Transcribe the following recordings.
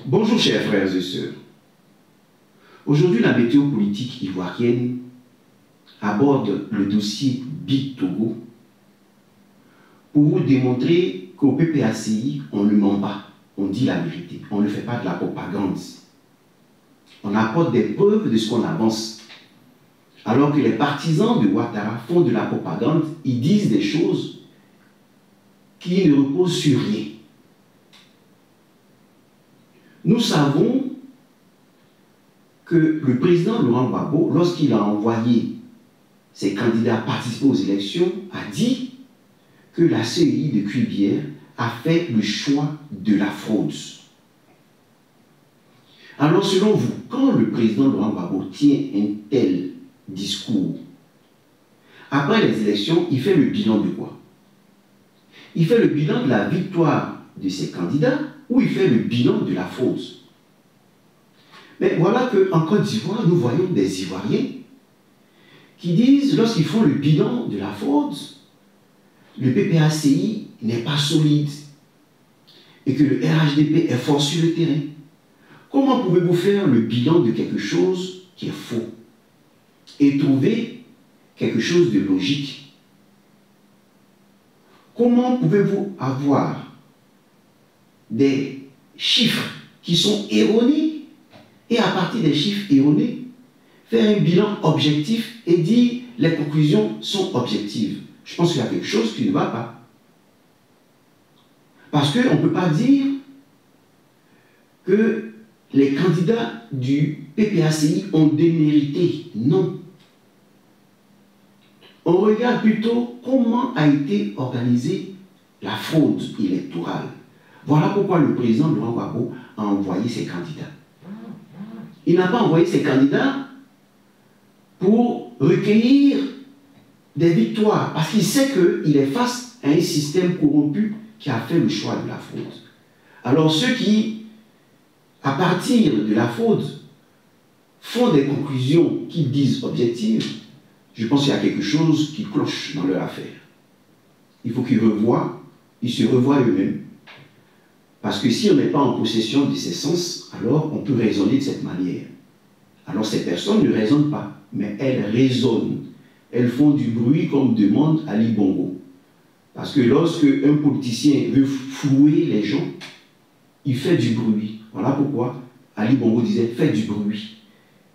Bonjour chers frères et sœurs. Aujourd'hui, la météo politique ivoirienne aborde le dossier Big Togo pour vous démontrer qu'au PPACI, on ne ment pas, on dit la vérité, on ne fait pas de la propagande. On apporte des preuves de ce qu'on avance. Alors que les partisans de Ouattara font de la propagande, ils disent des choses qui ne reposent sur rien. Nous savons que le président Laurent Gbagbo, lorsqu'il a envoyé ses candidats participer aux élections, a dit que la CEI de Cuibière a fait le choix de la fraude. Alors selon vous, quand le président Laurent Gbagbo tient un tel discours, après les élections, il fait le bilan de quoi? Il fait le bilan de la victoire de ses candidats ou il fait le bilan de la fraude Mais voilà qu'en Côte d'Ivoire, nous voyons des Ivoiriens qui disent, lorsqu'ils font le bilan de la fraude, le PPACI n'est pas solide et que le RHDP est fort sur le terrain. Comment pouvez-vous faire le bilan de quelque chose qui est faux et trouver quelque chose de logique? Comment pouvez-vous avoir des chiffres qui sont erronés et à partir des chiffres erronés, faire un bilan objectif et dire les conclusions sont objectives Je pense qu'il y a quelque chose qui ne va pas. Parce qu'on ne peut pas dire que les candidats du PPACI ont démérité. Non. On regarde plutôt comment a été organisée la fraude électorale. Voilà pourquoi le président Laurent Gbagbo a envoyé ses candidats. Il n'a pas envoyé ses candidats pour recueillir des victoires, parce qu'il sait qu'il est face à un système corrompu qui a fait le choix de la fraude. Alors ceux qui, à partir de la fraude, font des conclusions qu'ils disent objectives, je pense qu'il y a quelque chose qui cloche dans leur affaire. Il faut qu'ils revoient, ils se revoient eux-mêmes. Parce que si on n'est pas en possession de ces sens, alors on peut raisonner de cette manière. Alors ces personnes ne raisonnent pas, mais elles raisonnent. Elles font du bruit comme demande Ali Bongo. Parce que lorsque un politicien veut flouer les gens, il fait du bruit. Voilà pourquoi Ali Bongo disait faites du bruit.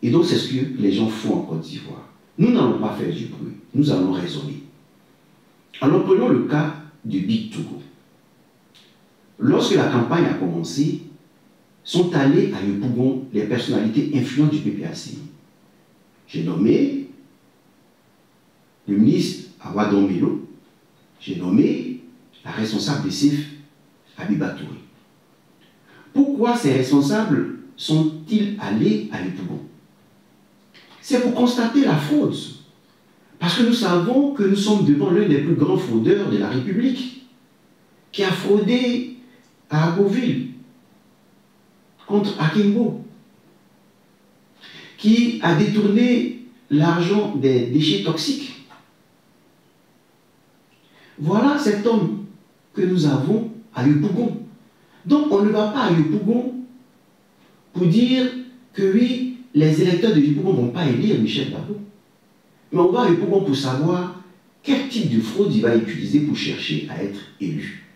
Et donc c'est ce que les gens font en Côte d'Ivoire. Nous n'allons pas faire du bruit, nous allons raisonner. Alors prenons le cas du Big Togo. Lorsque la campagne a commencé, sont allés à Yopougon les personnalités influentes du PPAC. J'ai nommé le ministre Awadon Milo, j'ai nommé la responsable des CIF, Abibatouri. Pourquoi ces responsables sont-ils allés à Yopougon C'est pour constater la fraude. Parce que nous savons que nous sommes devant l'un des plus grands fraudeurs de la République, qui a fraudé à Agoville contre Akimbo, qui a détourné l'argent des déchets toxiques. Voilà cet homme que nous avons à Yopougon. Donc on ne va pas à Yopougon pour dire que oui, les électeurs de Yopougon ne vont pas élire Michel Babo. Mais on va à Yopougon pour savoir quel type de fraude il va utiliser pour chercher à être élu.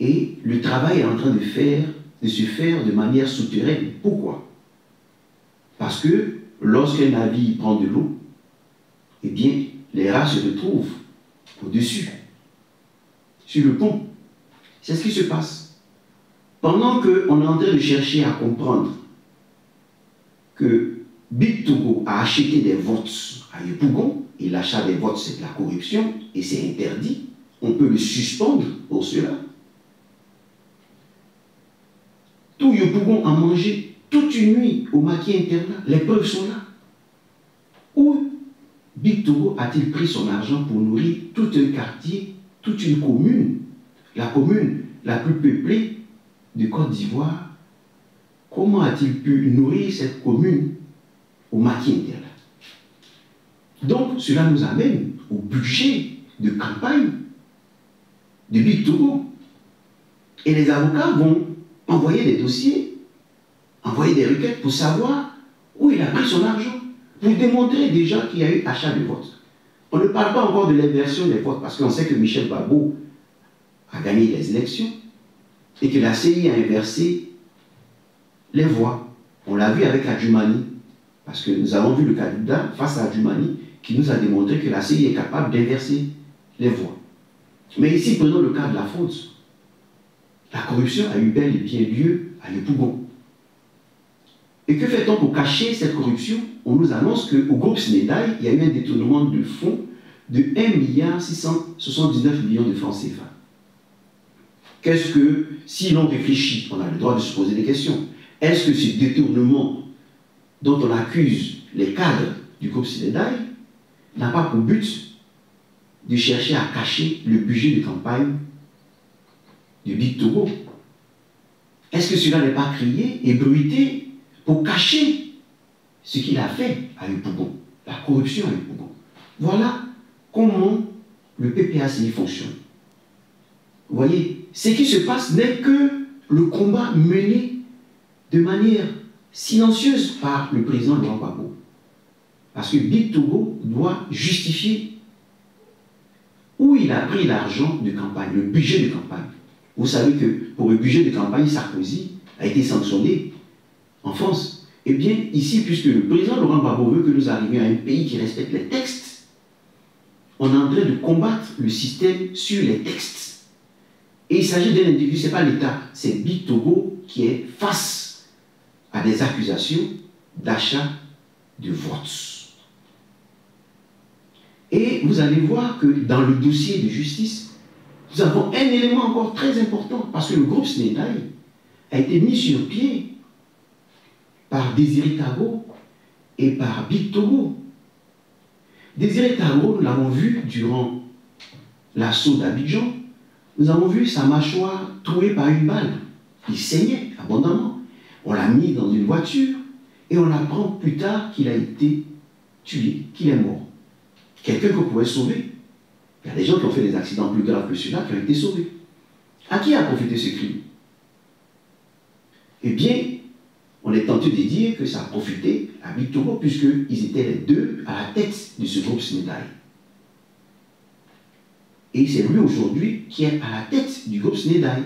Et le travail est en train de, se faire de manière souterraine. Pourquoi? Parce que lorsqu'un navire prend de l'eau, eh bien, les rats se retrouvent au-dessus, sur le pont. C'est ce qui se passe. Pendant qu'on est en train de chercher à comprendre que Big Togo a acheté des votes à Yopougon, et l'achat des votes c'est de la corruption, et c'est interdit, on peut le suspendre pour cela. Tout Yopougon a mangé toute une nuit au maquis internat. Les preuves sont là. Où Big Togo a-t-il pris son argent pour nourrir tout un quartier, toute une commune, la commune la plus peuplée de Côte d'Ivoire? Comment a-t-il pu nourrir cette commune au maquis internat Donc, cela nous amène au budget de campagne de Big Togo. Et les avocats vont envoyer des dossiers, envoyer des requêtes pour savoir où il a pris son argent, pour démontrer déjà qu'il y a eu achat de votes. On ne parle pas encore de l'inversion des votes, parce qu'on sait que Michel Babot a gagné les élections et que la CI a inversé les voix. On l'a vu avec Adjumani, parce que nous avons vu le candidat face à Adjumani qui nous a démontré que la CI est capable d'inverser les voix. Mais ici, prenons le cas de la fraude. La corruption a eu bel et bien lieu à Yopougon. Et que fait-on pour cacher cette corruption? On nous annonce qu'au groupe Snedaï, il y a eu un détournement de fonds de 1 milliard 679 millions de francs CFA. Qu'est-ce que, si l'on réfléchit, on a le droit de se poser des questions, est-ce que ce détournement dont on accuse les cadres du groupe Snedaï n'a pas pour but de chercher à cacher le budget de campagne de Big Togo. Est-ce que cela n'est pas crié et bruité pour cacher ce qu'il a fait à Yopougon, la corruption à Yopougon Voilà comment le PPACI fonctionne. Vous voyez, ce qui se passe n'est que le combat mené de manière silencieuse par le président Laurent Gbagbo. Parce que Big Togo doit justifier où il a pris l'argent de campagne, le budget de campagne. Vous savez que pour le budget de campagne, Sarkozy a été sanctionné en France. Eh bien, ici, puisque le président Laurent Gbagbo veut que nous arrivions à un pays qui respecte les textes, on est en train de combattre le système sur les textes. Et il s'agit d'un individu, ce n'est pas l'État, c'est Big Togo qui est face à des accusations d'achat de votes. Et vous allez voir que dans le dossier de justice, nous avons un élément encore très important, parce que le groupe Snedaï a été mis sur pied par Désiré Tago et par Big Togo. Désiré Tago, nous l'avons vu durant l'assaut d'Abidjan, nous avons vu sa mâchoire trouée par une balle. Il saignait abondamment. On l'a mis dans une voiture et on apprend plus tard qu'il a été tué, qu'il est mort quelqu'un qu'on pouvait sauver. Il y a des gens qui ont fait des accidents plus graves que celui-là qui ont été sauvés. À qui a profité ce crime? Eh bien, on est tenté de dire que ça a profité à Victorio puisqu'ils étaient les deux à la tête de ce groupe Snedaï. Et c'est lui aujourd'hui qui est à la tête du groupe Snedaï.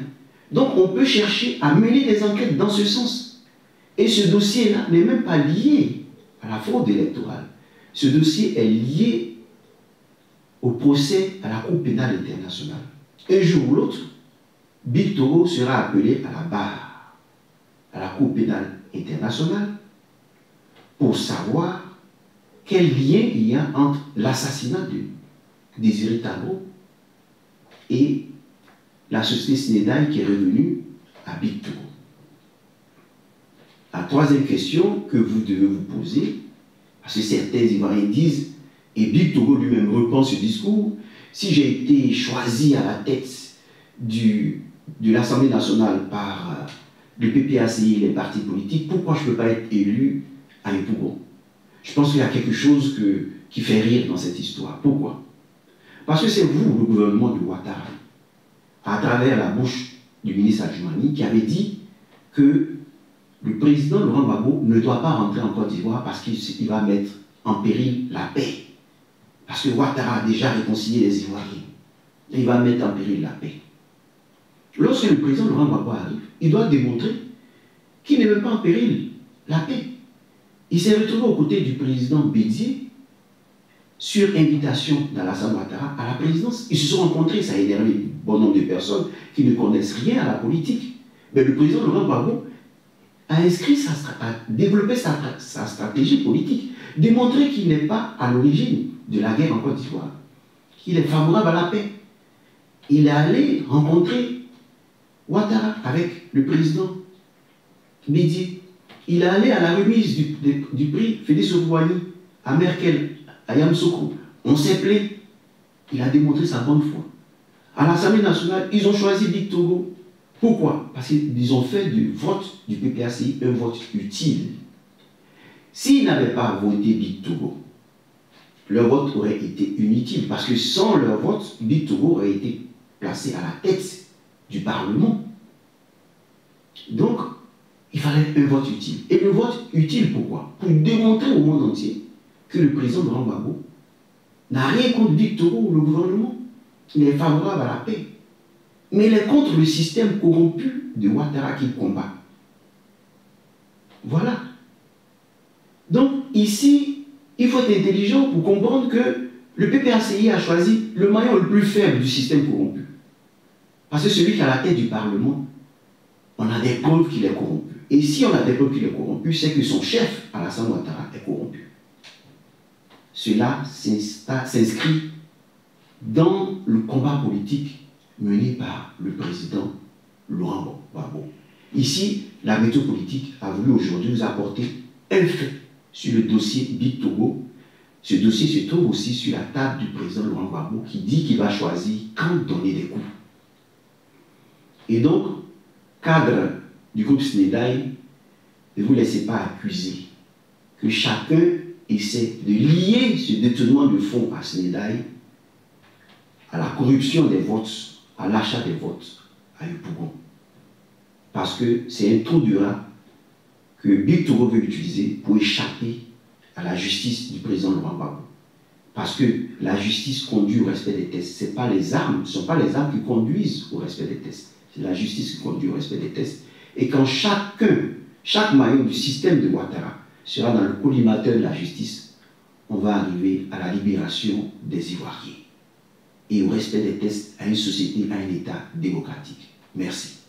Donc on peut chercher à mener des enquêtes dans ce sens. Et ce dossier-là n'est même pas lié à la fraude électorale. Ce dossier est lié au procès à la Cour pénale internationale. Un jour ou l'autre, Big sera appelé à la barre, à la Cour pénale internationale, pour savoir quel lien il y a entre l'assassinat de Désiré Tabo et la société Snedaï qui est revenue à Big La troisième question que vous devez vous poser, parce que certains Ivoiriens disent et Big Togo lui-même reprend ce discours. Si j'ai été choisi à la tête du, de l'Assemblée nationale par euh, le PPACI et les partis politiques, pourquoi je ne peux pas être élu à Ipougon Je pense qu'il y a quelque chose que, qui fait rire dans cette histoire. Pourquoi? Parce que c'est vous, le gouvernement de Ouattara, à travers la bouche du ministre Adjoumani, qui avait dit que le président Laurent Gbagbo ne doit pas rentrer en Côte d'Ivoire parce qu'il va mettre en péril la paix. Parce que Ouattara a déjà réconcilié les Ivoiriens. Il va mettre en péril la paix. Lorsque le président Laurent Gbagbo arrive, il doit démontrer qu'il ne met pas en péril la paix. Il s'est retrouvé aux côtés du président Bédier sur invitation d'Alassane Ouattara à la présidence. Ils se sont rencontrés, ça a énervé bon nombre de personnes qui ne connaissent rien à la politique. Mais le président Laurent Gbagbo a inscrit sa, a développé sa, sa stratégie politique, démontrer qu'il n'est pas à l'origine de la guerre en Côte d'Ivoire, qu'il est favorable à la paix. Il est allé rencontrer Ouattara avec le président Midi. Il est allé à la remise du, prix Félix Oubouani à Merkel, à Yamsoukro. On s'est plaint. Il a démontré sa bonne foi. À l'Assemblée nationale, ils ont choisi Big Togo. Pourquoi? Parce qu'ils ont fait du vote du PPACI un vote utile. S'ils n'avaient pas voté Big Togo, leur vote aurait été inutile, parce que sans leur vote, Big Togo aurait été placé à la tête du Parlement. Donc, il fallait un vote utile. Et le vote utile, pourquoi? Pour démontrer au monde entier que le président Laurent Gbagbo n'a rien contre Victor ou le gouvernement. Il est favorable à la paix. Mais il est contre le système corrompu de Ouattara qu'il combat. Voilà. Donc, ici, il faut être intelligent pour comprendre que le PPACI a choisi le maillon le plus faible du système corrompu. Parce que celui qui a la tête du Parlement, on a des preuves qu'il est corrompu. Et si on a des preuves qu'il est corrompu, c'est que son chef, Alassane Ouattara, est corrompu. Cela s'inscrit dans le combat politique mené par le président Laurent Gbagbo. Ici, la méthode politique a voulu aujourd'hui nous apporter un fait sur le dossier Big Togo. Ce dossier se trouve aussi sur la table du président Laurent Gbagbo qui dit qu'il va choisir quand donner des coups. Et donc, cadre du groupe Snedaï, ne vous laissez pas accuser que chacun essaie de lier ce détournement de fonds à Snedaï à la corruption des votes, à l'achat des votes à Yopougon. Parce que c'est un trou du rat que Big veut utiliser pour échapper à la justice du président Laurent Gbagbo. Parce que la justice conduit au respect des tests. Ce ne sont pas les armes qui conduisent au respect des tests. C'est la justice qui conduit au respect des tests. Et quand chacun, chaque maillon du système de Ouattara sera dans le collimateur de la justice, on va arriver à la libération des Ivoiriens et au respect des tests à une société, à un État démocratique. Merci.